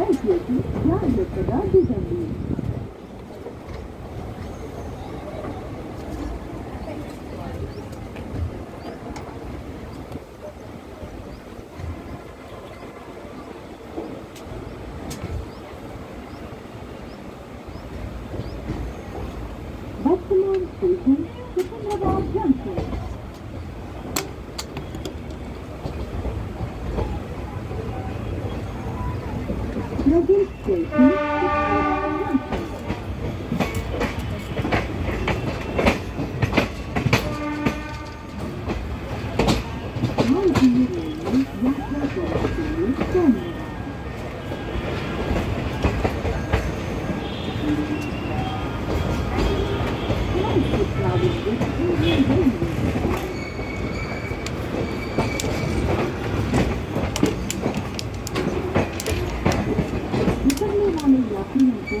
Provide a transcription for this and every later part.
belgiyeti yarına kadar düzenleyin. Maximum speaking 96. Oh,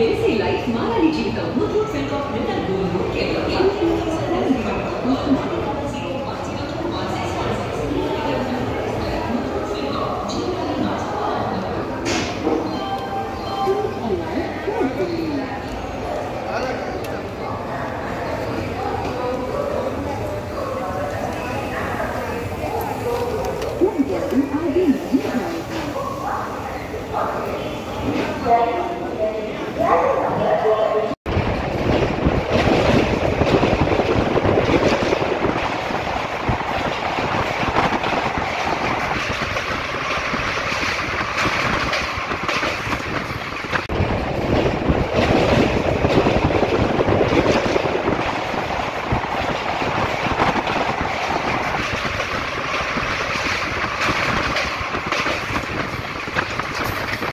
मेरे life महारानी जी का Muthoot Fincorp mineral gold loan के Thank you. Oh.